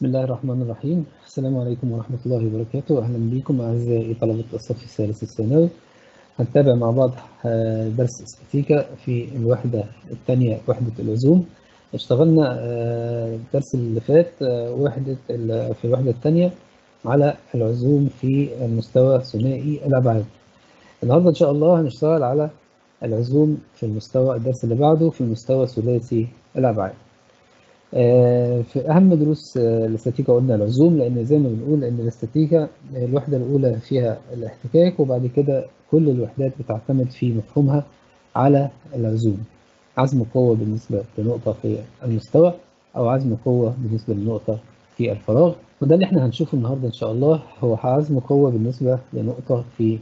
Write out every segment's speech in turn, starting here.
بسم الله الرحمن الرحيم السلام عليكم ورحمة الله وبركاته أهلا بكم أعزائي طلبة الصف الثالث الثانوي هنتابع مع بعض درس استاتيكا في الوحدة الثانية وحدة العزوم اشتغلنا الدرس اللي فات وحدة في الوحدة الثانية على العزوم في المستوى ثنائي الأبعاد النهاردة إن شاء الله هنشتغل على العزوم في المستوى الدرس اللي بعده في المستوى ثلاثي الأبعاد في أهم دروس آه، الاستاتيكا قلنا العزوم لأن زي ما بنقول إن الاستاتيكا الوحدة الأولى فيها الاحتكاك وبعد كده كل الوحدات بتعتمد في مفهومها على العزوم. عزم قوة بالنسبة لنقطة في المستوى أو عزم قوة بالنسبة لنقطة في الفراغ. وده اللي إحنا هنشوفه النهاردة إن شاء الله هو عزم قوة بالنسبة لنقطة في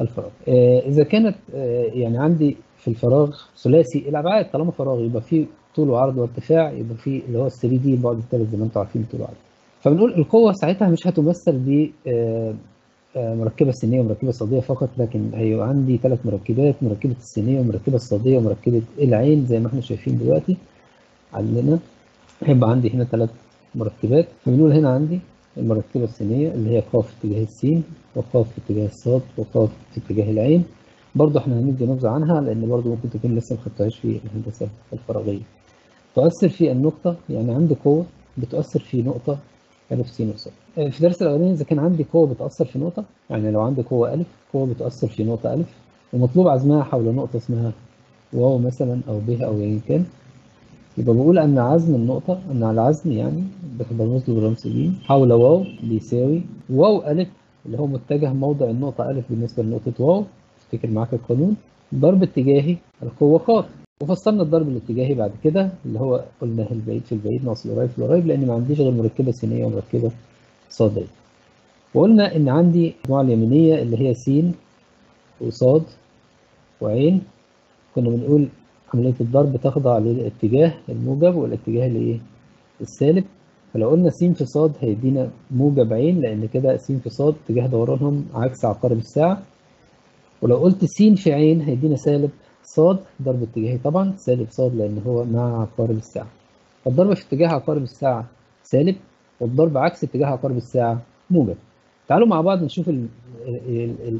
الفراغ. آه، إذا كانت آه، يعني عندي في الفراغ ثلاثي الأبعاد طالما فراغ يبقى فيه طول وعرض وارتفاع يبقى فيه اللي هو ال 3 دي البعد الثالث زي ما أنتم عارفين طول وعرض فبنقول القوة ساعتها مش هتمثل ب آه، آه، مركبة سينية ومركبة صادية فقط لكن هيبقى عندي ثلاث مركبات مركبة السينية ومركبة الصادية ومركبة العين زي ما إحنا شايفين دلوقتي عندنا. هيبقى عندي هنا ثلاث مركبات. فبنقول هنا عندي المركبة السينية اللي هي قاف في اتجاه السين وقاف في اتجاه الصاد وقاف في اتجاه العين. برضه إحنا هندي نبذة عنها لأن برضه ممكن تكون لسه ما خدتهاش في الهندسة الفراغية. تؤثر في النقطة يعني عندي قوة بتؤثر في نقطة ألف س وص في الدرس الأولاني إذا كان عندي قوة بتأثر في نقطة يعني لو عندي قوة ألف قوة بتأثر في نقطة ألف ومطلوب عزمها حول نقطة اسمها واو مثلا أو ب أو أيا كان يبقى بقول أن عزم النقطة أن على العزم يعني برمز له بالرمز ج حول واو بيساوي واو ألف اللي هو متجه موضع النقطة ألف بالنسبة لنقطة واو. افتكر معاك القانون. ضرب اتجاهي القوة ق وفصلنا الضرب الاتجاهي بعد كده اللي هو قلنا البعيد في البعيد ناقص القريب في القريب لأن ما عنديش غير مركبة سينيه ومركبة صادية. وقلنا إن عندي المجموعه اليمينية اللي هي س وصاد وعين كنا بنقول عملية الضرب تخضع للاتجاه الموجب والاتجاه الايه السالب. فلو قلنا س في صاد هيدينا موجب عين لأن كده س في صاد اتجاه دورانهم عكس عقارب الساعة. ولو قلت س في عين هيدينا سالب صاد ضرب اتجاهي. طبعا سالب صاد لأن هو مع عقارب الساعة. فالضرب في اتجاه عقارب الساعة سالب والضرب عكس اتجاه عقارب الساعة موجب تعالوا مع بعض نشوف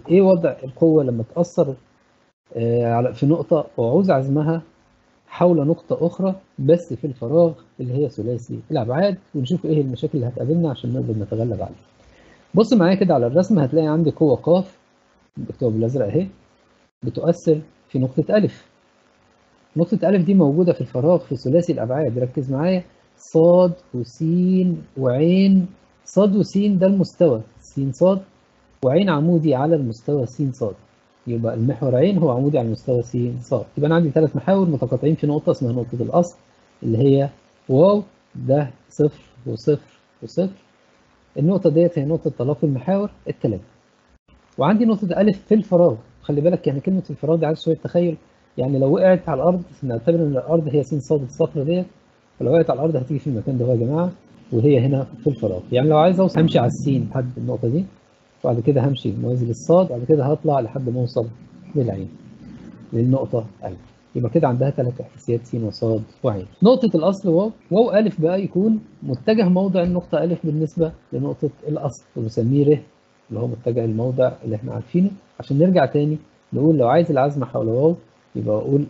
إيه وضع القوة لما تأثر آه، في نقطة وعوز عزمها حول نقطة أخرى بس في الفراغ اللي هي ثلاثي الأبعاد ونشوف إيه المشاكل اللي هتقابلنا عشان نقدر نتغلب عليها. بص معايا كده على الرسم هتلاقي عندي قوة ق مكتوبة بالأزرق أهي بتؤثر في نقطة ألف. نقطة ألف دي موجودة في الفراغ في ثلاثي الأبعاد. ركز معايا. صاد وسين وعين. صاد وسين ده المستوى. سين صاد وعين عمودي على المستوى سين صاد. يبقى المحور عين هو عمودي على المستوى سين صاد. يبقى أنا عندي ثلاث محاور متقاطعين في نقطة اسمها نقطة الأصل اللي هي واو ده صفر وصفر وصفر. النقطة ديت هي نقطة تلاقي المحاور الثلاثة وعندي نقطة ألف في الفراغ. خلي بالك يعني كلمة الفراغ دي عايز شوية تخيل. يعني لو وقعت على الأرض نعتبر إن الأرض هي س صاد الصخرة ديت. فلو وقعت على الأرض هتيجي في المكان ده يا جماعة وهي هنا في الفراغ. يعني لو عايز أوصل همشي على السين لحد النقطة دي وبعد كده همشي موازي للصاد بعد كده هطلع لحد ما أوصل للعين. للنقطة ألف يبقى كده عندها ثلاث احداثيات س وصاد وعين. نقطة الأصل واو واو ألف بقى يكون متجه موضع النقطة ألف بالنسبة لنقطة الأصل وبنسميه ر اللي هو متجه الموضع اللي إحنا عارفينه. عشان نرجع تاني نقول لو عايز العزم حول واو يبقى أقول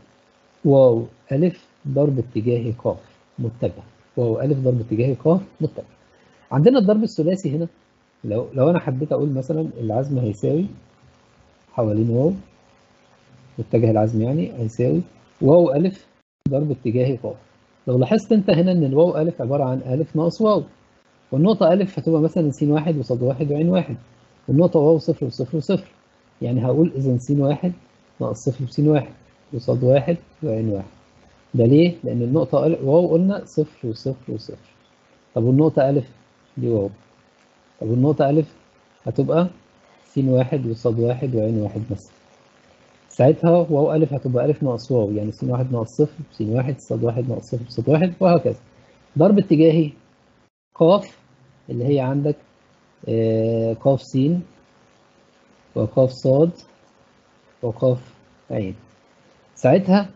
واو ألف ضرب اتجاهي ق متجه. واو ألف ضرب اتجاهي ق متجه. عندنا الضرب الثلاثي هنا. لو لو أنا حبيت أقول مثلا العزم هيساوي حوالين واو متجه العزم يعني هيساوي واو ألف ضرب اتجاهي ق لو لاحظت أنت هنا إن الواو ألف عبارة عن ألف ناقص واو والنقطة ألف هتبقى مثلا س واحد وصاد واحد وعين واحد. والنقطة واو صفر وصفر وصفر يعني هقول إذا س واحد ناقص صفر وس واحد وصاد واحد وعين واحد. ده ليه؟ لأن النقطة واو قلنا صفر وصفر وصفر. طب والنقطة ألف؟ دي واو. طب والنقطة ألف؟ هتبقى س واحد وصاد واحد وعين واحد مثلا. ساعتها واو ألف هتبقى ألف ناقص واو. يعني س واحد ناقص صفر س واحد صاد واحد ناقص صفر صاد واحد وهكذا. ضرب اتجاهي قاف اللي هي عندك قاف س وقاف صاد وقاف عين. ساعتها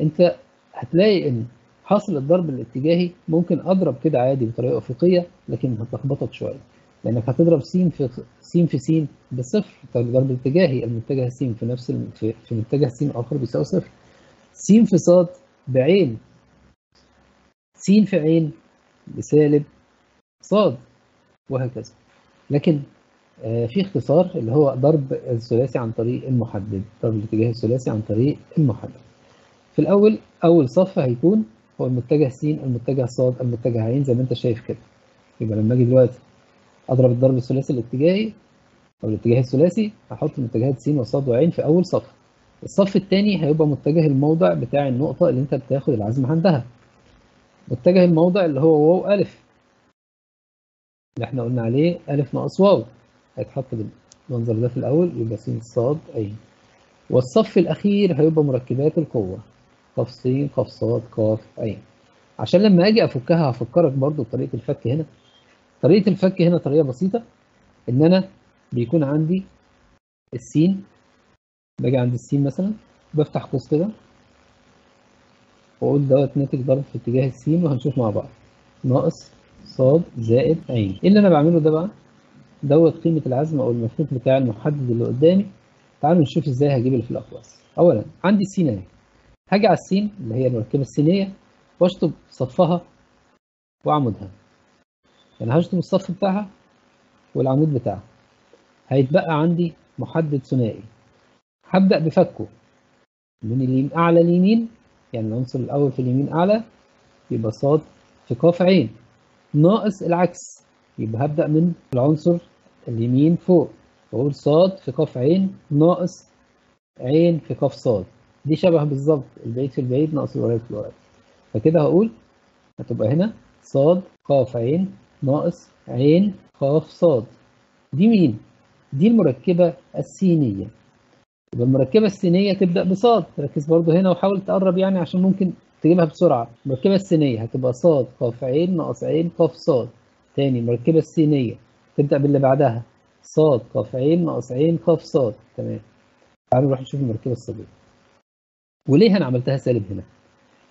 انت هتلاقي ان حاصل الضرب الاتجاهي ممكن اضرب كده عادي بطريقة افقية لكن هتلخبطك شوية. لأنك هتضرب س في س في س بصفر طيب الضرب الاتجاهي المتجه س في نفس في متجه س آخر بيساوي صفر. س في ص بعين. س في عين بسالب ص وهكذا. لكن آه في اختصار اللي هو ضرب الثلاثي عن طريق المحدد ضرب الاتجاه الثلاثي عن طريق المحدد. في الأول أول صف هيكون هو المتجه س المتجه ص المتجه عين زي ما أنت شايف كده. يبقى لما أجي دلوقتي أضرب الضرب الثلاثي الاتجاهي أو الاتجاه الثلاثي هحط متجهات س وص وعين في أول صف. الصف الثاني هيبقى متجه الموضع بتاع النقطة اللي أنت بتاخد العزم عندها. متجه الموضع اللي هو واو ألف. اللي إحنا قلنا عليه ألف ناقص واو. هيتحط بالمنظر ده في الأول يبقى س ص عين والصف الأخير هيبقى مركبات القوة. ق س ق ص ق عين عشان لما أجي أفكها هفكرك برضو بطريقة الفك هنا. طريقة الفك هنا طريقة بسيطة إن أنا بيكون عندي السين. باجي عند السين مثلا بفتح قوس كده وأقول دوت ناتج ضرب في اتجاه السين وهنشوف مع بعض. ناقص ص زائد عين. إيه اللي أنا بعمله ده بقى؟ دوت قيمة العزم أو المفكوك بتاع المحدد اللي قدامي. تعالوا نشوف إزاي هجيب اللي في الاقواس اولا عندي السين أهي. هاجي على السين اللي هي المركبة السينية وأشطب صفها وعمودها يعني هشطب الصف بتاعها والعمود بتاعها. هيتبقى عندي محدد ثنائي. هبدأ بفكه. من اليمين أعلى اليمين يعني العنصر الأول في اليمين أعلى يبقى ص في ق عين. ناقص العكس. يبقى هبدأ من العنصر اليمين فوق. وأقول ص في ق عين ناقص عين في ق ص دي شبه بالظبط البعيد في البعيد ناقص القريب في القريب. فكده هقول هتبقى هنا ص ق عين ناقص عين ق ص دي مين؟ دي المركبة السينية. يبقى المركبة السينية تبدأ بصاد. ركز برضو هنا وحاول تقرب يعني عشان ممكن تجيبها بسرعة. المركبة السينية هتبقى صاد ق عين ناقص عين ق صاد. تاني المركبة السينية تبدأ باللي بعدها. صاد ق عين ناقص عين ق صاد. تمام. تعالوا نروح نشوف المركبة الصادية. وليه أنا عملتها سالب هنا؟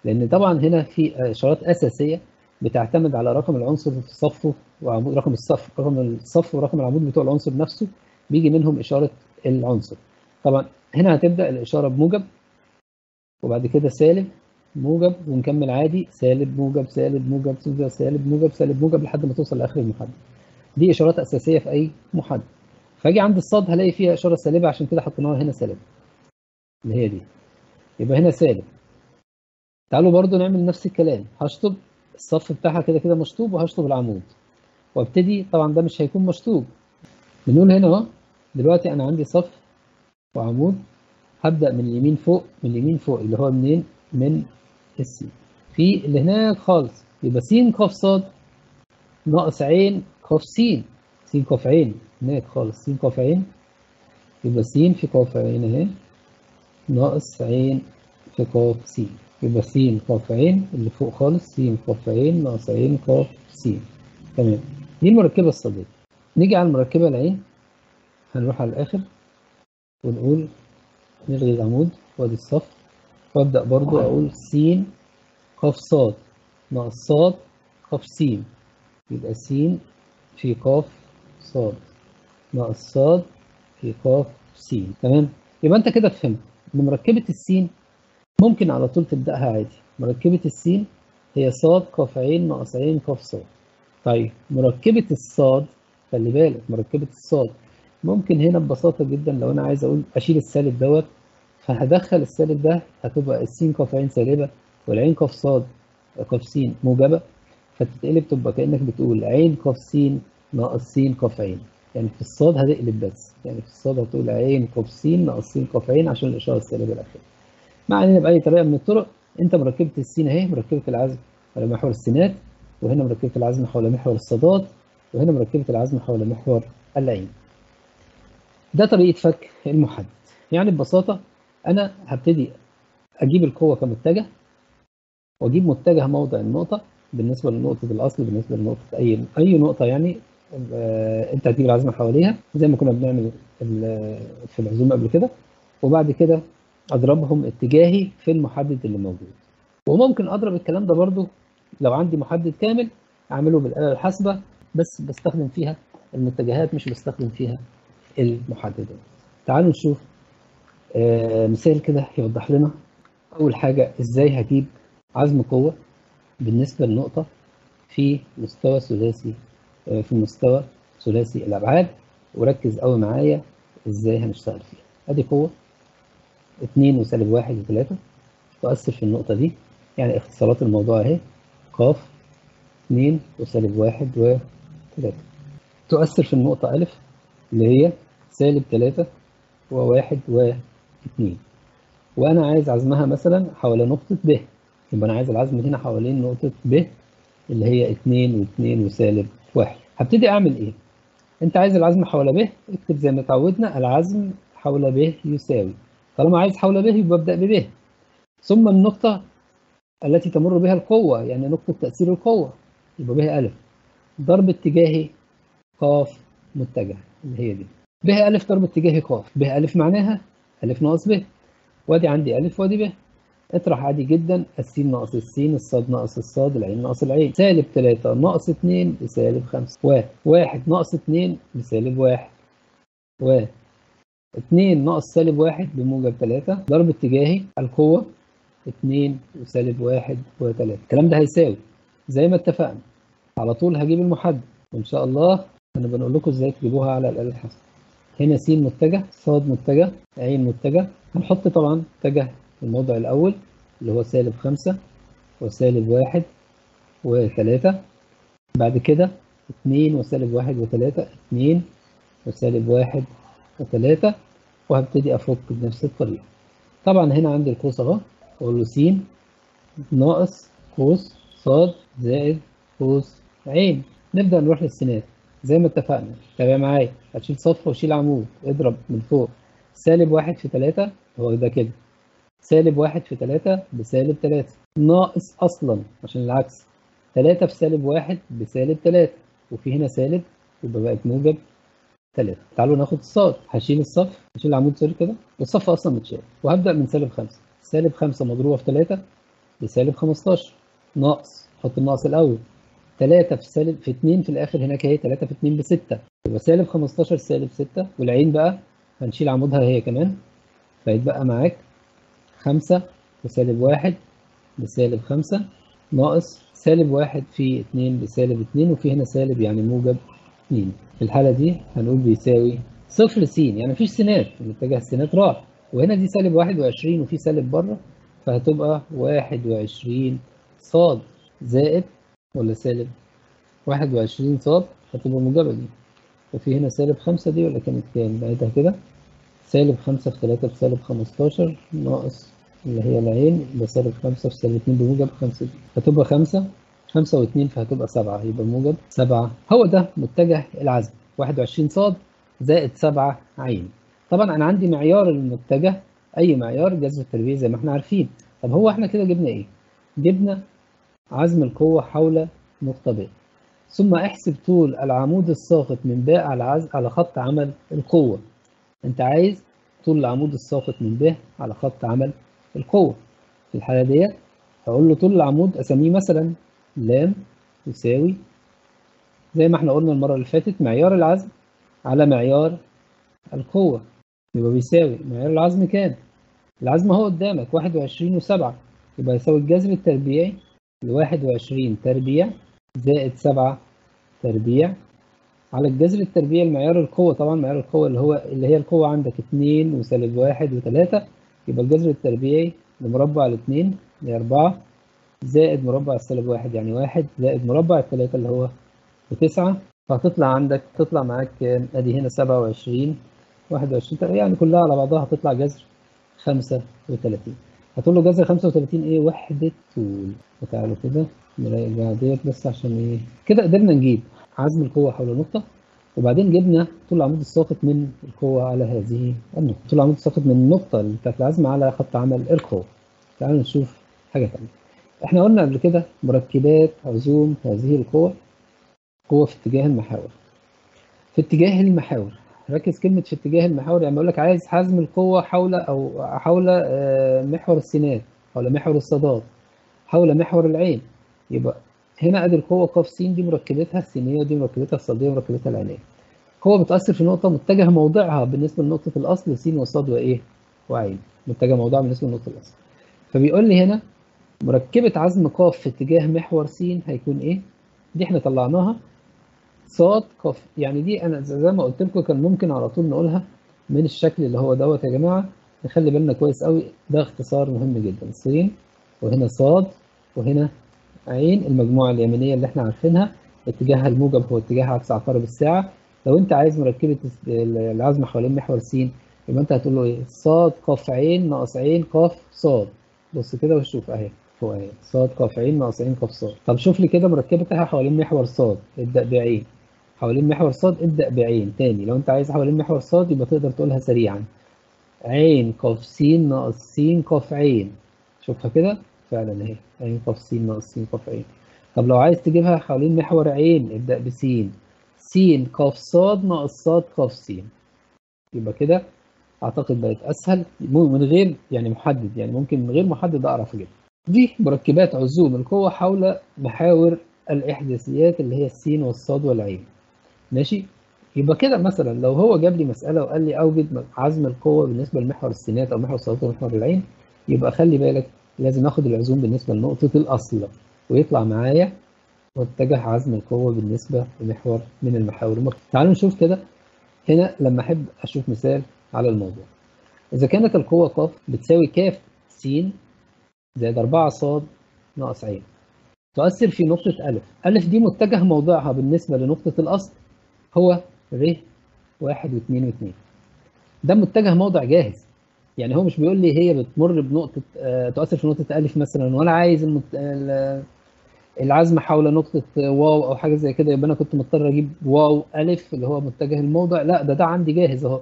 لأن طبعا هنا في إشارات أساسية بتعتمد على رقم العنصر في صفه وعمود رقم الصف رقم الصف ورقم العمود بتوع العنصر نفسه. بيجي منهم إشارة العنصر. طبعا هنا هتبدأ الإشارة بموجب وبعد كده سالب. موجب ونكمل عادي. سالب موجب سالب موجب سالب موجب سالب موجب لحد ما توصل لآخر المحدد. دي إشارات أساسية في أي محدد. فأجي عند الصاد هلاقي فيها إشارة سالبة عشان كده حطيناها هنا سالب. اللي هي دي. يبقى هنا سالب. تعالوا برضو نعمل نفس الكلام. هشطب الصف بتاعها كده كده مشطوب وهشطب العمود. وأبتدي طبعا ده مش هيكون مشطوب. بنقول هنا أهو. دلوقتي أنا عندي صف وعمود. هبدأ من اليمين فوق من اليمين فوق اللي هو منين؟ من السين. في اللي هناك خالص. يبقى س ق ص ناقص عين ق س س ق عين هناك خالص. س ق عين. يبقى س في ق عين اهي. ناقص عين في ق س يبقى س ق عين اللي فوق خالص. س ق عين ناقص عين ق س تمام. دي المركبة الصادية. نيجي على المركبة العين. هنروح على الآخر ونقول نلغي العمود. وادي الصف. وابدأ برضو أقول س ق ص ناقص ص ق س يبقى س في ق ص ناقص ص في ق س تمام؟ يبقى أنت كده فهمت. إن مركبة السين ممكن على طول تبدأها عادي. مركبة السين هي ص ق عين ناقص عين ق ص طيب مركبة الصاد خلي بالك مركبة الصاد ممكن هنا ببساطة جدا لو أنا عايز أقول أشيل السالب دوت فهدخل السالب ده هتبقى السين ق عين سالبة والعين ق ص ق س موجبة فتتقلب تبقى كأنك بتقول عين ق س ناقص س ق عين. يعني في الصاد هتقلب بس يعني في الصاد هتقول عين ق س ناقص س ق عين عشان الإشارة السالبة الأخيرة. ما علينا بأي طريقة من الطرق أنت مركبة السين أهي مركبة العزم على محور السينات وهنا مركبة العزم حول محور الصادات وهنا مركبة العزم حول محور العين. ده طريقة فك المحدد. يعني ببساطة أنا هبتدي أجيب القوة كمتجه وأجيب متجه موضع النقطة بالنسبة لنقطة الأصل بالنسبة لنقطة أي أي نقطة يعني أنت هتجيب العزم حواليها زي ما كنا بنعمل في العزوم قبل كده وبعد كده أضربهم اتجاهي في المحدد اللي موجود. وممكن أضرب الكلام ده برضو لو عندي محدد كامل أعمله بالآلة الحاسبة بس بستخدم فيها المتجهات مش بستخدم فيها المحددات. تعالوا نشوف آه مثال كده يوضح لنا. أول حاجة إزاي هجيب عزم قوة بالنسبة للنقطه في مستوى ثلاثي آه في مستوى ثلاثي الأبعاد. وركز قوي معايا إزاي هنشتغل فيها. أدي قوة. 2 وسالب 1 و3 تؤثر في النقطة دي. يعني اختصارات الموضوع أهي. ق 2 وسالب 1 و3 تؤثر في النقطة أ اللي هي سالب 3 و1 و2 وأنا عايز عزمها مثلا حول نقطة ب. يبقى أنا عايز العزم هنا حوالين نقطة ب اللي هي 2 و2 وسالب 1 هبتدي أعمل إيه؟ أنت عايز العزم حول ب اكتب زي ما اتعودنا العزم حول ب يساوي. طالما عايز حول ب يبقى أبدأ بب ثم النقطة التي تمر بها القوة يعني نقطة تأثير القوة يبقى بها ألف. ضرب اتجاهي ق متجه اللي هي دي. ب ألف ضرب اتجاهي ق ب ألف معناها ألف ناقص ب. وأدي عندي ألف وأدي ب. اطرح عادي جدا. السين ناقص السين الصاد ناقص الصاد العين ناقص العين. سالب 3 ناقص 2 بسالب 5 و. 1 ناقص 2 بسالب 1 و. 2 ناقص سالب 1 بموجب 3 ضرب اتجاهي القوة. 2 وسالب 1 و3 الكلام ده هيساوي. زي ما اتفقنا. على طول هجيب المحدد. وإن شاء الله أنا بنقول لكم إزاي تجيبوها على الاله الحاسبه هنا س متجه ص متجه عين متجه. هنحط طبعا متجه في الموضع الأول اللي هو سالب 5 وسالب 1 و3 بعد كده 2 وسالب 1 و3 2 وسالب 1 و3 وهبتدي أفك بنفس الطريقة. طبعا هنا عندي القوس أهو. أقول له س ناقص قوس ص زائد قوس عين. نبدأ نروح للسينات زي ما اتفقنا. تابع معايا؟ هتشيل صف وشيل عمود. اضرب من فوق. سالب واحد في تلاتة. هو ده كده. سالب واحد في تلاتة بسالب تلاتة. ناقص أصلا عشان العكس. تلاتة في سالب واحد بسالب تلاتة. وفي هنا سالب يبقى بقت موجب تلاتة. تعالوا ناخد الصاد هشيل الصف. هشيل العمود سوري كده. والصف أصلا متشال. وهبدأ من سالب خمسة. سالب خمسة مضروبة في تلاتة بسالب خمستاشر. ناقص. حط الناقص الأول. 3 في سالب في 2 في الآخر هناك أهي 3 في 2 ب 6 يبقى سالب 15 سالب 6 والعين بقى هنشيل عمودها هي كمان. فيتبقى معاك 5 وسالب 1 بسالب 5 ناقص سالب 1 في 2 بسالب 2 وفي هنا سالب يعني موجب 2 في الحالة دي هنقول بيساوي صفر س يعني مفيش سينات. متجه السينات راح. وهنا دي سالب 21 وفي سالب بره فهتبقى 21 صاد زائد ولا سالب؟ 21 صاد هتبقى موجبة دي. وفي هنا سالب 5 دي ولا كانت كام؟ نعيدها كده سالب 5 في 3 بسالب 15 ناقص اللي هي العين يبقى سالب 5 في سالب 2 بموجب 5 دي. هتبقى 5 5 و2 فهتبقى 7 يبقى موجب 7 هو ده متجه العزم. 21 صاد زائد 7 عين. طبعا أنا عندي معيار المتجه أي معيار جذر التربيع زي ما إحنا عارفين. طب هو إحنا كده جبنا إيه؟ جبنا عزم القوة حول نقطة ب. ثم احسب طول العمود الساقط من باء على عز... على خط عمل القوة. انت عايز طول العمود الساقط من ب على خط عمل القوة. في الحالة ديت هقول له طول العمود اسميه مثلا لام يساوي زي ما إحنا قلنا المرة اللي فاتت معيار العزم على معيار القوة. يبقى بيساوي معيار العزم كام؟ العزم اهو قدامك 21 و7 يبقى يساوي الجذر التربيعي ل 21 تربيع زائد 7 تربيع على الجذر التربيعي المعيار القوة طبعا معيار القوة اللي هو اللي هي القوة عندك 2 وسالب 1 و3 يبقى الجذر التربيعي لمربع الاثنين اللي هي 4 زائد مربع السالب 1 يعني 1 زائد مربع الثلاثة اللي هو 9 فهتطلع عندك تطلع معاك؟ أدي هنا 27 21 يعني كلها على بعضها هتطلع جذر 35 هتقول له جذر 35 إيه؟ وحدة طول وتعالوا كده نراجع ديت بس عشان إيه؟ كده قدرنا نجيب عزم القوة حول النقطة. وبعدين جبنا طول العمود الساقط من القوة على هذه النقطة. طول العمود الساقط من النقطة بتاعت العزم على خط عمل القوة تعالوا نشوف حاجة تانية. إحنا قلنا قبل كده مركبات عزوم هذه القوة قوة في اتجاه المحاور. في اتجاه المحاور. ركز كلمة في اتجاه المحاور يعني بقول لك عايز حزم القوة حول أو حول محور السينات حول محور الصادات حول محور العين. يبقى هنا أدي القوة ق س دي مركبتها السينية ودي مركبتها الصاديه ومركبتها العينيه قوة بتأثر في نقطة متجه موضعها بالنسبة لنقطة الأصل س وصاد وايه وعين متجه موضعها بالنسبة لنقطة الأصل. فبيقول لي هنا مركبة عزم ق في اتجاه محور س هيكون إيه؟ دي إحنا طلعناها. صاد ق يعني دي أنا زي ما قلت لكم كان ممكن على طول نقولها من الشكل اللي هو دوت يا جماعة. نخلي بالنا كويس قوي ده اختصار مهم جدا. س وهنا صاد وهنا عين المجموعة اليمينية اللي إحنا عارفينها اتجاهها الموجب هو اتجاه عكس عقارب الساعة. لو أنت عايز مركبة العزم حوالين محور س يبقى أنت هتقول له إيه؟ صاد ق عين ناقص عين ق صاد. بص كده وشوف أهي فوق أهي. صاد ق عين ناقص عين ق صاد. طب شوف لي كده مركبتها حوالين محور صاد. ابدأ بعين. حوالين محور صاد ابدأ بعين تاني. لو انت عايز حوالين محور صاد يبقى تقدر تقولها سريعا. عين ق س ناقص س ق عين. شوفها كده؟ فعلا اهي. عين ق س ناقص س ق عين. طب لو عايز تجيبها حوالين محور عين ابدأ بس س ق ص ناقص ص ق س يبقى كده أعتقد بقت أسهل. من غير يعني محدد يعني ممكن من غير محدد أعرف أجيبها. دي مركبات عزوم القوة حول محاور الإحداثيات اللي هي السين والصاد والعين. ماشي؟ يبقى كده مثلا لو هو جاب لي مسألة وقال لي أوجد عزم القوة بالنسبة لمحور السينات أو محور الصادات ومحور العين يبقى خلي بالك لازم آخد العزوم بالنسبة لنقطة الأصل ويطلع معايا واتجه عزم القوة بالنسبة لمحور من المحاور. تعالوا نشوف كده هنا لما أحب أشوف مثال على الموضوع. إذا كانت القوة ق بتساوي ك س زائد 4 ص ناقص ع تؤثر في نقطة أ أ دي متجه موضعها بالنسبة لنقطة الأصل. هو ر واحد واثنين واثنين. ده متجه موضع جاهز. يعني هو مش بيقول لي هي بتمر بنقطة آه تؤثر في نقطة أ مثلا وأنا عايز المت... العزم حول نقطة واو أو حاجة زي كده يبقى أنا كنت مضطر أجيب واو ألف اللي هو متجه الموضع. لا ده ده عندي جاهز أهو.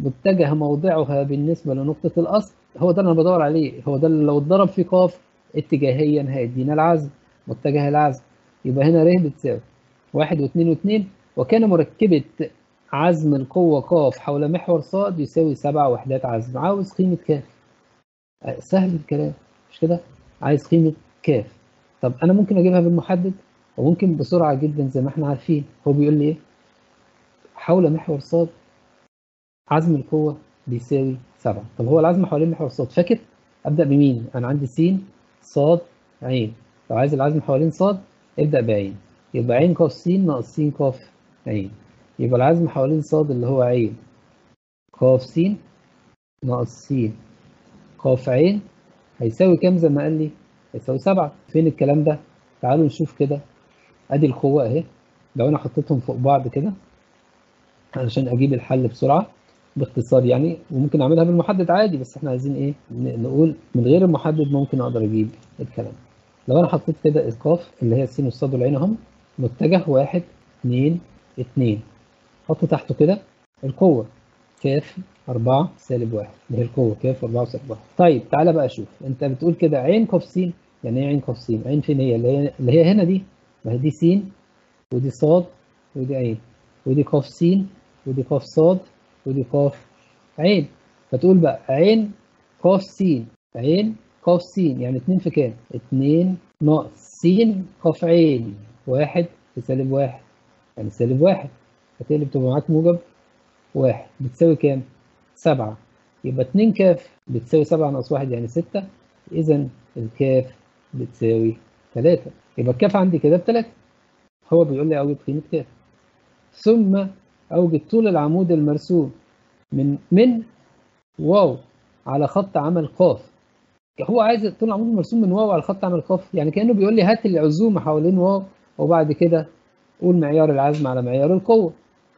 متجه موضعها بالنسبة لنقطة الأصل هو ده اللي أنا بدور عليه. هو ده اللي لو اتضرب في قاف اتجاهيا هيدينا العزم. متجه العزم. يبقى هنا ر بتساوي. واحد واثنين واثنين وكان مركبة عزم القوة ق حول محور ص يساوي سبع وحدات عزم. عاوز قيمة ك سهل الكلام. مش كده؟ عايز قيمة ك طب أنا ممكن أجيبها بالمحدد؟ وممكن بسرعة جدا زي ما إحنا عارفين. هو بيقول لي إيه؟ حول محور ص عزم القوة بيساوي سبعة. طب هو العزم حوالين محور ص فاكر؟ أبدأ بمين؟ أنا عندي س ص عين. لو عايز العزم حوالين ص ابدأ بعين. يبقى عين ق س ناقص س ق عين. يبقى العزم حوالين صاد اللي هو عين. ق س ناقص س. ق عين هيساوي كام زي ما قال لي؟ هيساوي سبعة. فين الكلام ده؟ تعالوا نشوف كده. ادي القوة اهي. لو أنا حطيتهم فوق بعض كده علشان أجيب الحل بسرعة باختصار يعني وممكن اعملها بالمحدد عادي بس إحنا عايزين إيه؟ نقول من غير المحدد ممكن أقدر أجيب الكلام. لو أنا حطيت كده القاف اللي هي س والصاد والعين اهم متجه واحد اثنين 2 حط تحته كده. القوة. كاف 4 سالب 1 اللي هي القوة. كاف 4 سالب 1 طيب تعالى بقى شوف. انت بتقول كده عين ق س يعني إيه عين ق س؟ عين فين هي؟ اللي هي اللي هي هنا دي. ما هي دي س ودي ص ودي عين. ودي ق س ودي ق ص ودي ق عين. فتقول بقى عين ق س عين ق س. يعني 2 في كام؟ 2 ناقص س ق عين. 1 في سالب 1 يعني سالب واحد. هتقلب تبقى معاك موجب واحد. بتساوي كام؟ سبعة. يبقى اتنين كاف بتساوي سبعة ناقص واحد يعني ستة. إذا الكاف بتساوي تلاتة. يبقى الكاف عندي كده بتلاتة. هو بيقول لي أوجد قيمة كاف. ثم أوجد طول العمود المرسوم من من واو على خط عمل قاف. هو عايز طول العمود المرسوم من واو على خط عمل قاف. يعني كأنه بيقول لي هات العزوم حوالين واو وبعد كده قول معيار العزم على معيار القوة.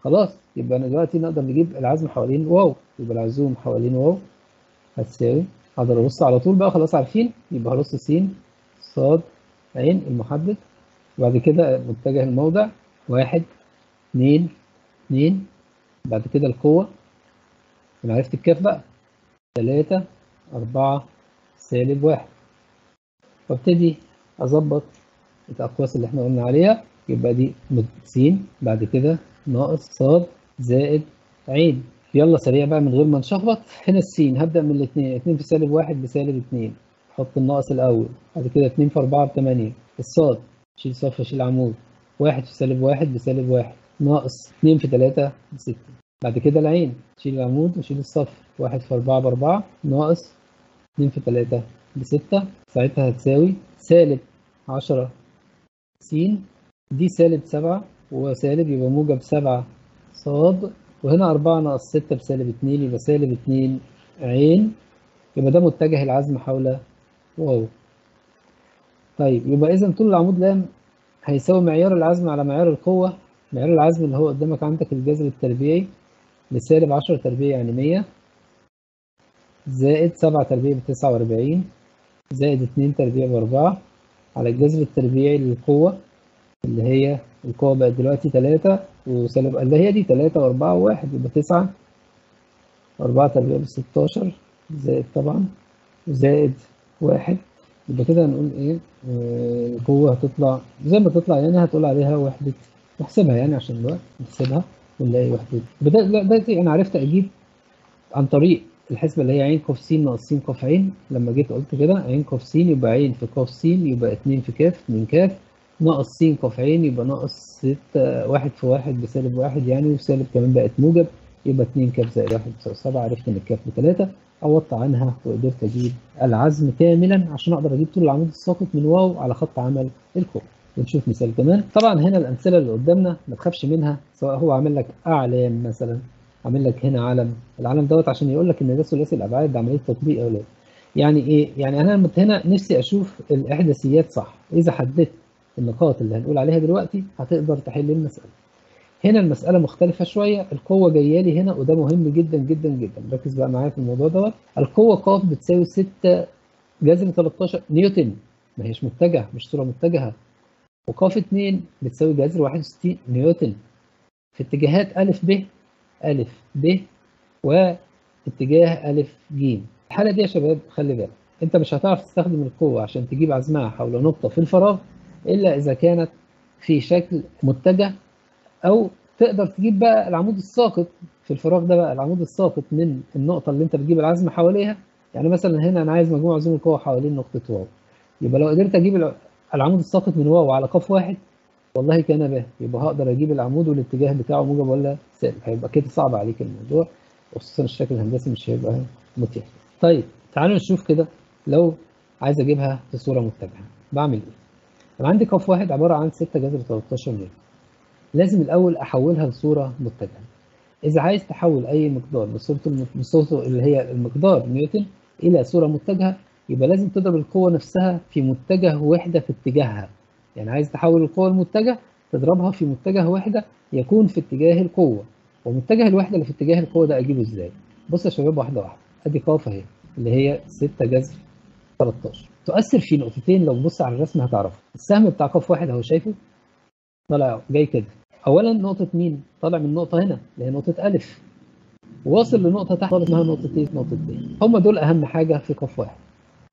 خلاص يبقى أنا دلوقتي نقدر نجيب العزم حوالين واو. يبقى العزوم حوالين واو. هتساوي. أقدر أبص على طول بقى خلاص عارفين يبقى هرص س صاد عين المحدد. وبعد كده متجه الموضع. واحد اتنين اتنين. بعد كده القوة. أنا عرفت الكاف بقى. تلاتة أربعة سالب واحد. وابتدي أظبط الأقواس اللي إحنا قلنا عليها. يبقى دي س بعد كده ناقص صاد زائد عين. يلا سريع بقى من غير ما نشخبط. هنا السين. هبدأ من الاثنين. اتنين في سالب واحد بسالب اتنين حط الناقص الأول. بعد كده اتنين في أربعة بتمانية الصاد. شيل صف شيل عمود. واحد في سالب واحد بسالب واحد. ناقص اتنين في تلاتة بستة. بعد كده العين. شيل العمود وشيل الصف. واحد في أربعة بأربعة. ناقص اتنين في تلاتة بستة. ساعتها هتساوي سالب عشرة. س دي سالب سبعة وسالب يبقى موجب سبعة صاد وهنا أربعة ناقص ستة بسالب اتنين يبقى سالب اتنين عين يبقى ده متجه العزم حول واو. طيب يبقى إذا طول العمود لام هيساوي معيار العزم على معيار القوة معيار العزم اللي هو قدامك عندك الجذر التربيعي لسالب عشرة تربيع يعني مية زائد سبعة تربيع بتسعة وأربعين زائد اتنين تربيع بأربعة على الجذر التربيعي للقوة. اللي هي القوة بقت دلوقتي تلاتة وسالب اللي هي دي تلاتة وأربعة وواحد يبقى تسعة. وأربعة تربيع بستاشر زائد طبعا زائد واحد. يبقى كده هنقول آه، القوة هتطلع زي ما تطلع يعني هتقول عليها وحدة. نحسبها يعني عشان الوقت نحسبها ونلاقي وحدة. ده أنا عرفت أجيب عن طريق الحسبة اللي هي عين ق س ناقص س ق عين. لما جيت قلت كده عين ق س يبقى عين في ق س يبقى اتنين في ك من ك ناقص س ق عين يبقى ناقص ستة واحد في واحد بسالب واحد يعني وسالب كمان بقت موجب يبقى اتنين ك زائد واحد بتساوي سبعة عرفت إن الكاف بتلاتة عوضت عنها وقدرت أجيب العزم كاملا عشان أقدر أجيب طول العمود الساقط من واو على خط عمل القوة ونشوف مثال كمان. طبعا هنا الأمثلة اللي قدامنا ما تخافش منها سواء هو عامل لك أعلام مثلا عامل لك هنا علم العلم دوت عشان يقول لك إن ده ثلاثي الأبعاد ده عملية تطبيق لا يعني إيه؟ يعني أنا هنا نفسي أشوف الإحداثيات صح. إذا حددت النقاط اللي هنقول عليها دلوقتي هتقدر تحل المسألة. هنا المسألة مختلفة شوية القوة جاية لي هنا وده مهم جدا جدا جدا. ركز بقى معايا في الموضوع دوت. القوة ق بتساوي 6 جذر 13 نيوتن. ما هيش متجه مش صورة متجهة. وق 2 بتساوي جذر 61 نيوتن. في اتجاهات ا ب أ ب واتجاه أ ج. الحالة دي يا شباب خلي بالك. أنت مش هتعرف تستخدم القوة عشان تجيب عزمها حول نقطة في الفراغ. إلا إذا كانت في شكل متجه أو تقدر تجيب بقى العمود الساقط. في الفراغ ده بقى العمود الساقط من النقطة اللي أنت بتجيب العزم حواليها. يعني مثلا هنا أنا عايز مجموع عزوم القوة حوالين نقطة واو. يبقى لو قدرت أجيب العمود الساقط من واو على قاف واحد والله كان به. يبقى هقدر أجيب العمود والاتجاه بتاعه موجب ولا سالب هيبقى كده صعب عليك الموضوع. وخصوصا الشكل الهندسي مش هيبقى متيح. طيب تعالوا نشوف كده لو عايز أجيبها في صوره متجهة. بعمل إيه؟ أنا عندي قاف واحد عبارة عن 6 جذر 13 نيوتن لازم الأول أحولها لصورة متجهة. إذا عايز تحول أي مقدار بصورته بصورته اللي هي المقدار نيوتن إلى صورة متجهة يبقى لازم تضرب القوة نفسها في متجه وحده في اتجاهها. يعني عايز تحول القوة المتجه تضربها في متجه واحدة يكون في اتجاه القوة. ومتجه الوحدة اللي في اتجاه القوة ده أجيبه إزاي؟ بص يا شباب واحدة واحدة. أدي قاف أهي اللي هي 6 جذر 13 تؤثر في نقطتين لو بص على الرسم هتعرفه. السهم بتاع قاف واحد أهو شايفه؟ طالع جاي كده. أولا نقطة مين؟ طالع من نقطة هنا اللي هي نقطة ألف. واصل لنقطة تحت اسمها نقطة إيه؟ نقطة ب هم دول أهم حاجة في قاف واحد.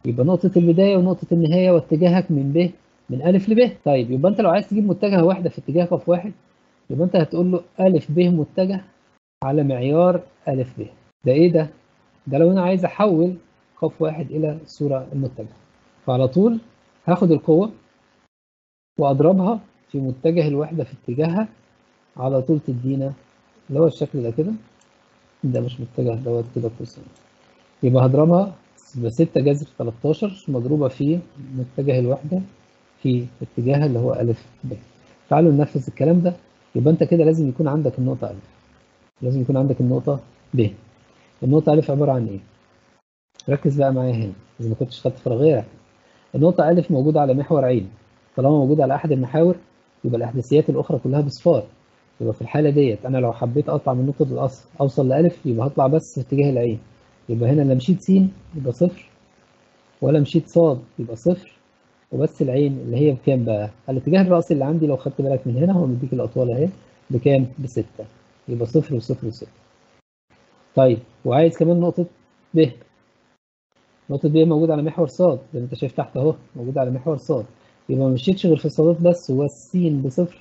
يبقى نقطة البداية ونقطة النهاية واتجاهك من ب من أ ل ب طيب يبقى أنت لو عايز تجيب متجهة واحدة في اتجاه ق واحد يبقى أنت هتقول له أ ب متجه على معيار أ ب. ده إيه ده؟ ده لو أنا عايز أحول ق واحد إلى الصورة المتجهة فعلى طول هاخد القوة وأضربها في متجه الوحدة في اتجاهها على طول تدينا اللي هو الشكل ده كده. ده مش متجه دوت كده قوسين يبقى هضربها ب 6 جذر 13 مضروبة في متجه الوحدة في اتجاه اللي هو أ ب. تعالوا ننفذ الكلام ده. يبقى أنت كده لازم يكون عندك النقطة أ لازم يكون عندك النقطة ب. النقطة أ عبارة عن إيه؟ ركز بقى معايا هنا. إذا ما كنتش خدت فراغية النقطة أ موجودة على محور عين طالما موجودة على أحد المحاور يبقى الإحداثيات الأخرى كلها بصفار. يبقى في الحالة ديت أنا لو حبيت أقطع من نقطة الأصل أوصل لألف يبقى هطلع بس في اتجاه العين. يبقى هنا لا مشيت س يبقى صفر. ولا مشيت صاد يبقى صفر. وبس العين اللي هي بكام بقى؟ الاتجاه الرأسي اللي عندي لو خدت بالك من هنا هو مديك الأطوال أهي. بكام؟ بستة. يبقى صفر وصفر وصفر. طيب وعايز كمان نقطة ب نقطة ب موجودة على محور صاد زي ما أنت شايف تحت أهو موجودة على محور صاد يبقى ما مشيتش غير في الصادات بس هو السين بصفر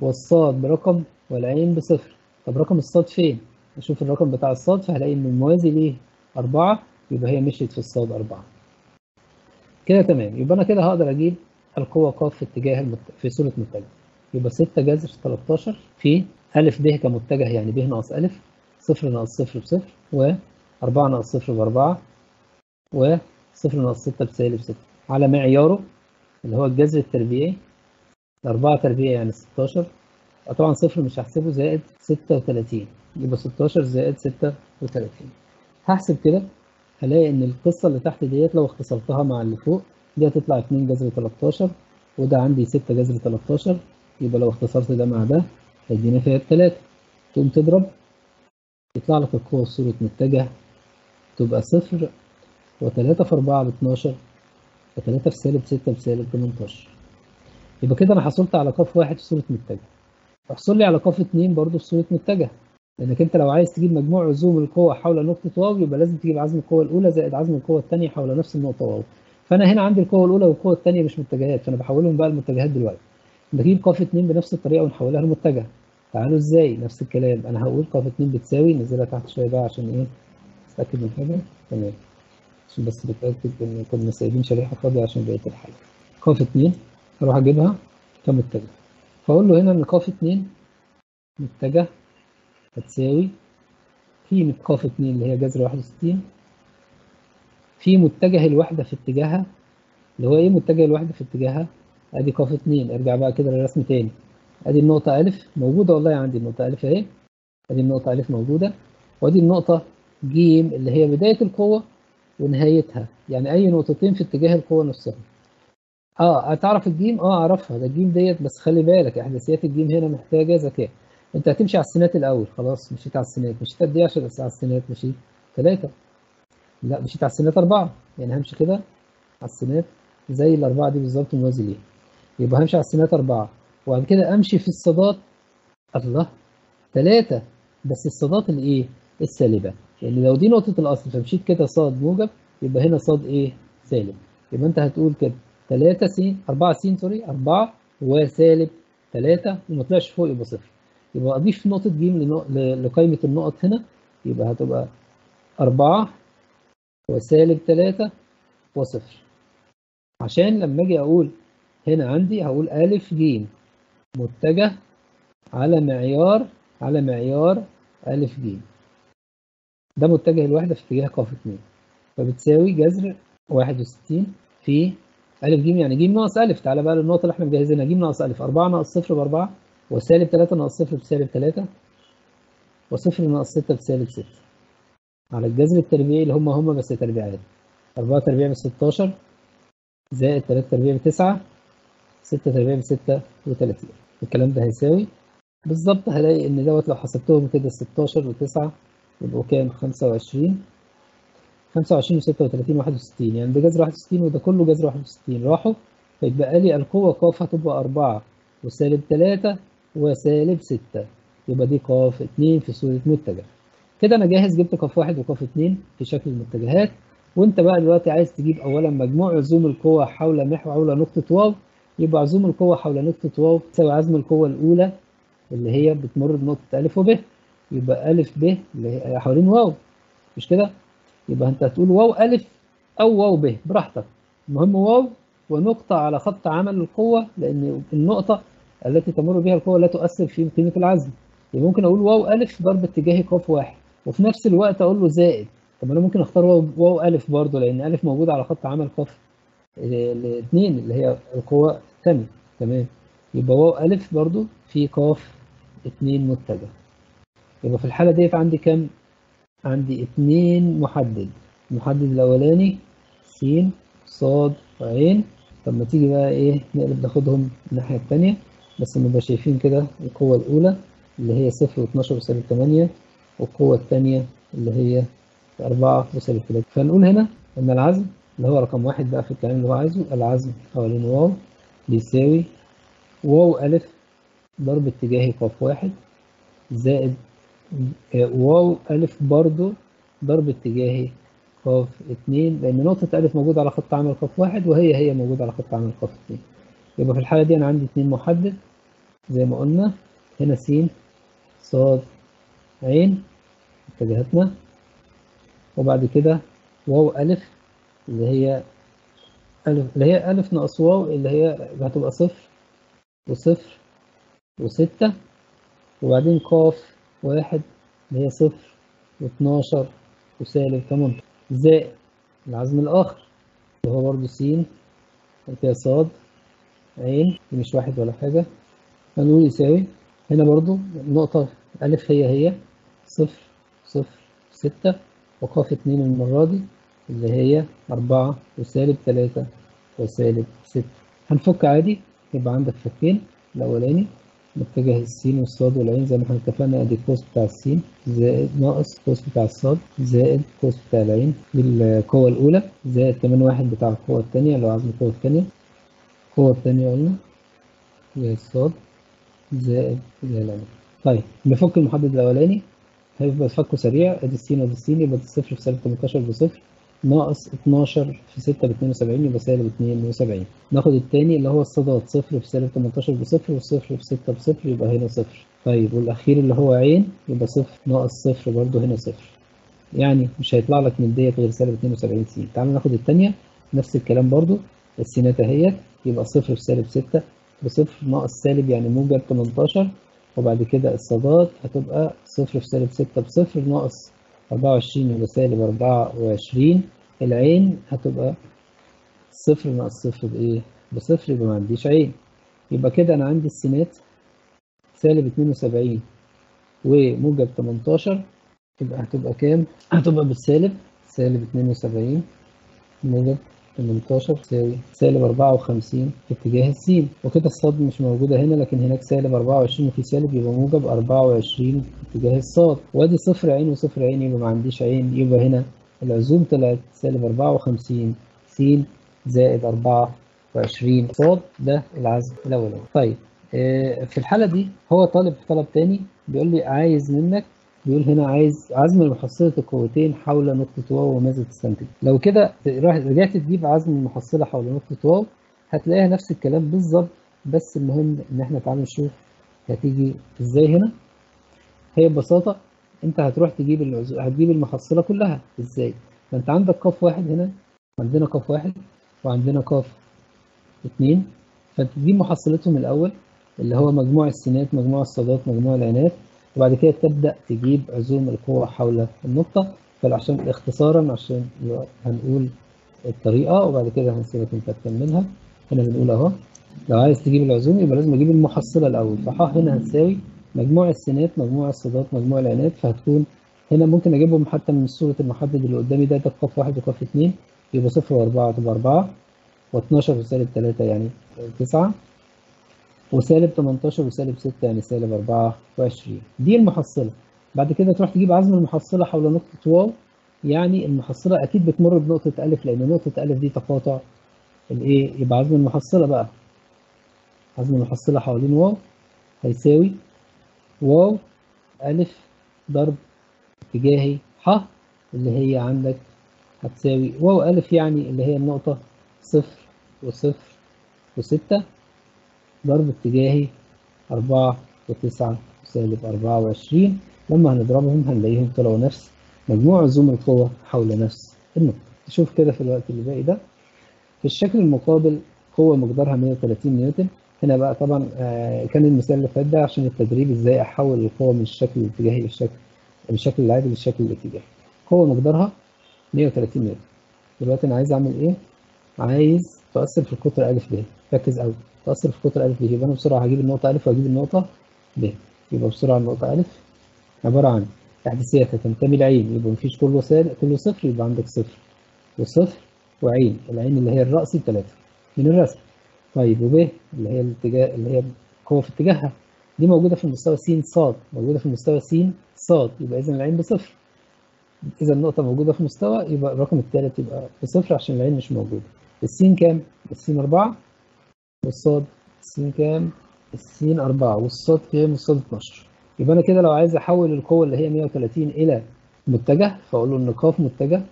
والصاد برقم والعين بصفر طب رقم الصاد فين؟ أشوف الرقم بتاع الصاد فهلاقي إن الموازي ليه أربعة يبقى هي مشيت في الصاد أربعة. كده تمام يبقى أنا كده هقدر أجيب القوة ق في اتجاه المت... في صورة متجه يبقى 6 جذر 13 في أ ب كمتجه يعني ب ناقص أ صفر ناقص صفر بصفر و 4 ناقص صفر بأربعة و صفر ناقص ستة بسالب ستة على معياره اللي هو الجذر التربيعي أربعة تربيع يعني 16 طبعا صفر مش هحسبه زائد 36 يبقى 16 زائد 36 هحسب كده هلاقي إن القصة اللي تحت ديت لو اختصرتها مع اللي فوق دي هتطلع 2 جذر 13 وده عندي 6 جذر 13 يبقى لو اختصرت ده مع ده هيدينا فيها التلاتة. تقوم تضرب يطلع لك القوة في صورة متجه تبقى صفر وتلاتة في أربعة باتناشر وتلاتة في سالب ستة بسالب 18 يبقى كده أنا حصلت على قاف واحد في صورة متجه. احصل لي على قاف اتنين برضه في صورة متجه. لأنك أنت لو عايز تجيب مجموع عزوم القوة حول نقطة واو يبقى لازم تجيب عزم القوة الأولى زائد عزم القوة الثانية حول نفس النقطة واو. فأنا هنا عندي القوة الأولى والقوة الثانية مش متجهات فأنا بحولهم بقى لمتجهات دلوقتي. بجيب قاف اتنين بنفس الطريقة ونحولها لمتجه. تعالوا إزاي؟ نفس الكلام. أنا هقول قاف اتنين بتساوي نزلها تحت شوية بقى عشان إيه؟ أتأكد من حاجة. تمام. عشان بس بتأكد إن كنا سايبين شريحة فاضية عشان بقية الحل قاف اتنين أروح أجيبها. كمتجه فأقول له هنا إن قاف اتنين متجه هتساوي. قيمة قاف اتنين اللي هي جذر واحد وستين. في متجه الوحدة في اتجاهها اللي هو إيه متجه الوحدة في اتجاهها؟ أدي قاف اتنين. ارجع بقى كده للرسم تاني. أدي النقطة ألف موجودة والله عندي النقطة ألف أهي. أدي النقطة ألف موجودة. وأدي النقطة جيم اللي هي بداية القوة. ونهايتها. يعني أي نقطتين في اتجاه القوة نفسها. آه هتعرف الجيم؟ آه أعرفها. ده الجيم ديت بس خلي بالك احداثيات الجيم هنا محتاجة ذكاء. أنت هتمشي على السينات الأول خلاص مشيت على السينات. مشيت قد إيه عشان على السينات مشيت. ثلاثة لا مشيت على السينات أربعة. يعني همشي كده على السينات زي الأربعة دي بالظبط موازي ليها. يبقى همشي على السينات أربعة. وبعد كده أمشي في الصادات. الله. ثلاثة بس الصادات الإيه؟ السالبة. لأن يعني لو دي نقطة الأصل فمشيت كده صاد موجب يبقى هنا صاد إيه؟ سالب. يبقى أنت هتقول كده 3 س 4 س سوري 4 وسالب 3 وما طلعش فوق يبقى صفر. يبقى أضيف نقطة ج لقائمة النقط هنا. يبقى هتبقى 4 وسالب 3 وصفر. عشان لما أجي أقول هنا عندي هقول أ ج متجه على معيار على معيار أ ج ده متجه الوحدة في اتجاه ق 2 فبتساوي جذر 61 في أ ج يعني ج ناقص أ تعالى بقى للنقطة اللي إحنا مجهزينها ج ناقص أ 4 ناقص 0 ب 4 وسالب 3 ناقص 0 بسالب 3 وصفر ناقص 6 بسالب 6 على الجذر التربيعي اللي هم هم بس تربيعات 4 تربيع ب 16 زائد 3 تربيع ب 9 6 تربيع ب 36 الكلام ده هيساوي. بالظبط هلاقي إن دوت لو حسبتهم كده 16 و9 يبقوا كام؟ 25 25 و36 61 يعني ده جذر 61 وده كله جذر 61 راحوا فيتبقى لي القوة ق هتبقى 4 وسالب 3 وسالب 6 يبقى دي ق 2 في صورة متجه. كده أنا جاهز جبت ق 1 وق 2 في شكل المتجهات. وأنت بقى دلوقتي عايز تجيب اولا مجموع عزوم القوة حول محور حول نقطة واو. يبقى عزوم القوة حول نقطة واو تساوي عزم القوة الأولى اللي هي بتمر بنقطة أ وب. يبقى أ ب اللي حوالين واو. مش كده؟ يبقى أنت هتقول واو أ أو واو ب براحتك. المهم واو ونقطة على خط عمل القوة لأن النقطة التي تمر بها القوة لا تؤثر في قيمة العزم يبقى ممكن أقول واو أ ضرب اتجاهي ق واحد وفي نفس الوقت أقول له زائد. طب أنا ممكن أختار واو, واو أ برضه لأن أ موجودة على خط عمل ق الاثنين اللي هي القوة الثانية. تمام؟ يبقى واو أ برضو في ق اتنين متجه. يبقى في الحالة ديت عندي كام؟ عندي اتنين محدد. المحدد الأولاني س ص وعين طب ما تيجي بقى إيه؟ نقلب ناخدهم الناحية التانية. بس نبقى شايفين كده القوة الأولى اللي هي صفر واتناشر وسالب تمانية والقوة الثانية اللي هي أربعة وسالب تلاتة. فنقول هنا إن العزم اللي هو رقم واحد بقى في الكلام اللي هو عايزه العزم حوالين واو بيساوي واو ألف ضرب اتجاهي ق واحد زائد واو ألف برضو ضرب اتجاهي ق اتنين لأن نقطة ألف موجودة على خط عمل ق واحد وهي هي موجودة على خط عمل ق اتنين. يبقى في الحالة دي أنا عندي اتنين محدد زي ما قلنا. هنا س ص عين اتجاهاتنا. وبعد كده واو ألف اللي هي ألف اللي هي ألف ناقص واو اللي هي هتبقى صفر وصفر وستة. وبعدين قاف واحد اللي هي صفر واتناشر وسالب تمانية زائد العزم الآخر اللي هو برضه س كده صاد عين دي مش واحد ولا حاجة. هنقول يساوي. هنا برضه النقطة ألف هي هي صفر صفر ستة وقاف اتنين المرة دي اللي هي أربعة وسالب تلاتة وسالب ستة. هنفك عادي يبقى عندك فكين الأولاني. متجه السين والصاد والعين زي ما إحنا اتفقنا ادي القوس بتاع السين زائد ناقص القوس بتاع الصاد زائد القوس بتاع العين دي القوة الأولى زائد كمان واحد بتاع القوة التانية هو عزم القوة التانية. القوة التانية قلنا زي الصاد زائد زي العين. طيب نفك المحدد الأولاني هيبقى فكه سريع ادي السين وادي السين يبقى صفر في سالب 18 بصفر. ناقص 12 في 6 ب 72 يبقى سالب 72 ناخد التاني اللي هو الصادات صفر في سالب 18 بصفر والصفر في 6 بصفر يبقى هنا صفر. طيب والأخير اللي هو عين يبقى صفر ناقص صفر برضه هنا صفر. يعني مش هيطلع لك من ديت غير سالب 72 س تعال ناخد التانية نفس الكلام برضه السينات اهيت يبقى صفر في سالب 6 بصفر ناقص سالب يعني موجب 18 وبعد كده الصادات هتبقى صفر في سالب 6 بصفر ناقص 24 يبقى سالب 24 العين هتبقى صفر ناقص صفر بإيه؟ بصفر يبقى ما عنديش عين يبقى كده أنا عندي السينات سالب 72 وموجب 18 يبقى هتبقى كام؟ هتبقى بالسالب سالب 72 موجب 18 تساوي سالب 54 في اتجاه السين. وكده الصاد مش موجودة هنا لكن هناك سالب 24 وفي سالب يبقى موجب 24 في اتجاه الصاد. وادي صفر عين وصفر عين يبقى ما عنديش عين يبقى هنا العزوم طلعت سالب 54 س زائد 24 صاد. ده العزم الأولاني. طيب في الحالة دي هو طالب طلب تاني بيقول لي عايز منك بيقول هنا عايز عزم محصلة القوتين حول نقطة واو وماذا تستنتج لو كده رجعت تجيب عزم المحصلة حول نقطة واو هتلاقيها نفس الكلام بالظبط بس المهم إن إحنا تعالى نشوف هتيجي إزاي هنا. هي ببساطة أنت هتروح تجيب العزو... هتجيب المحصلة كلها. إزاي؟ ما أنت عندك قاف واحد هنا عندنا قاف واحد وعندنا قاف اتنين. فأنت تجيب محصلتهم الأول اللي هو مجموع السينات مجموع الصادات مجموع العينات وبعد كده تبدأ تجيب عزوم القوة حول النقطة فعشان اختصارا عشان هنقول الطريقة وبعد كده هنسيبك أنت تكملها. هنا بنقول أهو لو عايز تجيب العزوم يبقى لازم أجيب المحصلة الأول. فح هنا هتساوي مجموع السينات مجموع الصادات مجموع العينات فهتكون هنا ممكن أجيبهم حتى من صورة المحدد اللي قدامي ده ده قاف واحد وقاف اتنين يبقى صفر وأربعة تبقى أربعة و12 وسالب تلاتة يعني تسعة. وسالب 18 وسالب 6 يعني سالب 24 دي المحصلة. بعد كده تروح تجيب عزم المحصلة حول نقطة واو يعني المحصلة أكيد بتمر بنقطة ألف لأن نقطة ألف دي تقاطع الإيه؟ يبقى عزم المحصلة بقى. عزم المحصلة حوالين واو هيساوي واو ألف ضرب اتجاهي ح اللي هي عندك هتساوي واو ألف يعني اللي هي النقطة صفر وصفر وستة. ضرب اتجاهي أربعة وتسعة سالب أربعة وعشرين. لما هنضربهم هنلاقيهم طلعوا نفس مجموع عزوم القوة حول نفس النقطة. نشوف كده في الوقت اللي باقي ده. في الشكل المقابل قوة مقدارها 130 نيوتن. هنا بقى طبعا آه كان المثال اللي فات ده عشان التدريب إزاي أحول القوة من الشكل الاتجاهي للشكل بالشكل العادي للشكل الاتجاهي. قوة مقدارها 130 نيوتن. دلوقتي أنا عايز أعمل إيه؟ عايز تؤثر في القطر ألف ب ركز قوي تأثر في ألف ب يبقى أنا بسرعة هجيب النقطة ألف وهجيب النقطة ب. يبقى بسرعة النقطة ألف. عبارة عن تحديثيات هتنتمي لعين. يبقى مفيش كله سالب كله صفر يبقى عندك صفر. وصفر وعين. العين اللي هي الرأسي ثلاثة من الرسم. طيب وب اللي هي الاتجاه اللي هي قوة في اتجاهها. دي موجودة في المستوى س ص. موجودة في المستوى س ص. يبقى إذا العين بصفر. إذا النقطة موجودة في مستوى يبقى الرقم الثالث يبقى بصفر عشان العين مش موجودة. السين كام؟ السين أربعة. والصاد السين كام؟ السين أربعة والصاد كام؟ والصاد 12 يبقى أنا كده لو عايز أحول القوة اللي هي 130 إلى متجه فأقول له إن ق متجه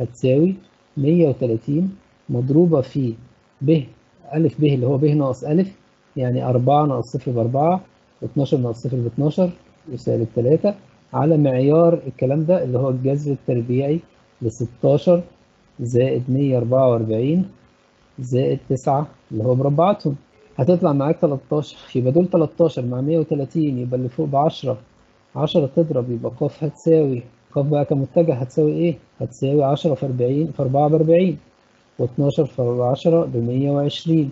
هتساوي 130 مضروبة في ب ألف ب اللي هو ب ناقص ألف يعني 4 ناقص صفر بأربعة و12 ناقص صفر باتناشر يساوي 3 على معيار الكلام ده اللي هو الجذر التربيعي ل 16 زائد 144 زائد 9 اللي هو مربعاتهم. هتطلع معاك 13 يبقى دول 13 مع 130 يبقى اللي فوق ب 10 10 تضرب يبقى ق هتساوي. ق بقى كمتجه هتساوي إيه؟ هتساوي 10 في 40 في 4 ب 40 و12 في 10 ب 120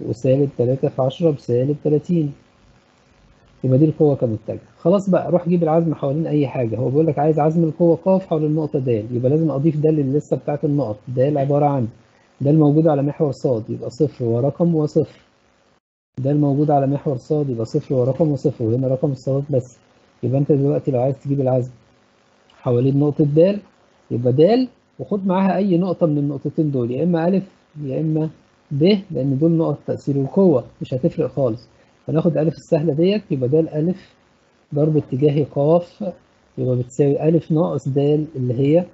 وسالب 3 في 10 بسالب 30 يبقى دي القوة كمتجه. خلاص بقى روح جيب العزم حوالين أي حاجة. هو بيقول لك عايز عزم القوة ق حول النقطة د يبقى لازم أضيف د للستة بتاعت النقط. د عبارة عن ده الموجود على محور ص يبقى صفر ورقم وصفر. ده الموجود على محور ص يبقى صفر ورقم وصفر وهنا رقم الصادات بس. يبقى انت دلوقتي لو عايز تجيب العزم حوالين نقطة د يبقى د وخد معاها أي نقطة من النقطتين دول يا إما أ يا إما ب لأن دول نقط تأثير القوة مش هتفرق خالص. فناخد أ السهلة ديت يبقى د أ ضرب اتجاهي ق يبقى بتساوي أ ناقص د اللي هي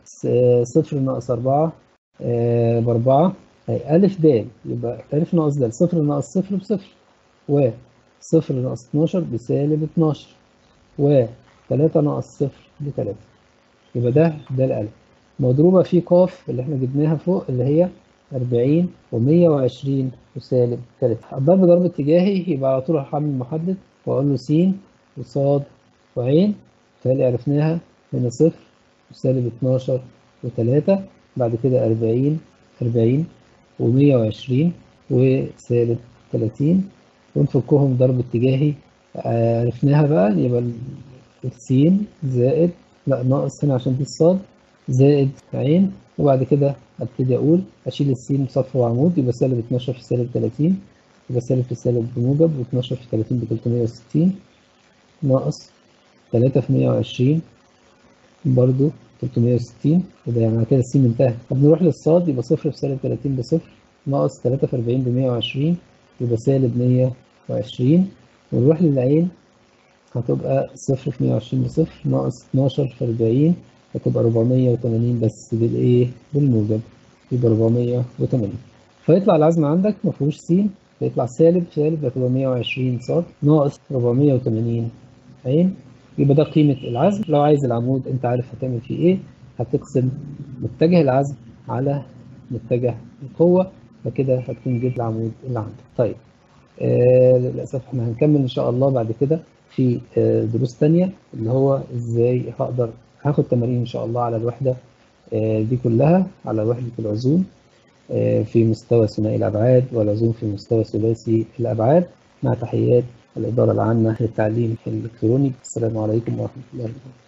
صفر ناقص أربعة بأربعة أ د يبقى أ ناقص د صفر ناقص صفر بصفر و صفر ناقص 12 بسالب 12 و 3 ناقص صفر بتلاتة يبقى ده ده الألف مضروبة في ق اللي إحنا جبناها فوق اللي هي 40 و120 وسالب 3 الضرب ضرب اتجاهي يبقى على طول هعمل محدد وأقول له س وصاد وعين فاللي عرفناها هنا صفر وسالب 12 و3 بعد كده 40 40 و120 وسالب 30 ونفكهم ضرب اتجاهي. عرفناها بقى يبقى س زائد لا ناقص هنا عشان دي الصاد زائد عين. وبعد كده ابتدي أقول أشيل السين صف وعمود يبقى سالب 12 في سالب 30 يبقى سالب في سالب بموجب و12 في 30 ب 360 ناقص 3 في 120 برضو 360 وده يعني كده السين انتهى طب نروح للصاد يبقى صفر في سالب 30 بصفر. ناقص 3 في 40 ب 120 يبقى سالب 120 ونروح للعين هتبقى صفر في 120 بصفر. ناقص 12 في 40 هتبقى 480 بس بالإيه؟ بالموجب. يبقى 480 فيطلع العزم عندك ما فيهوش س فيطلع سالب سالب هتبقى 120 صاد. ناقص 480 عين. يبقى ده قيمة العزم لو عايز العمود انت عارف هتعمل فيه إيه؟ هتقسم متجه العزم على متجه القوة فكده هتكون جبت العمود اللي عندك. طيب آه للأسف إحنا هنكمل إن شاء الله بعد كده في آه دروس تانية اللي هو إزاي هقدر هاخد تمارين إن شاء الله على الوحدة آه دي كلها على وحدة العزوم في مستوى ثنائي الأبعاد والعزوم في مستوى ثلاثي الأبعاد مع تحيات الإدارة العامة للتعليم الإلكتروني. السلام عليكم ورحمة الله وبركاته.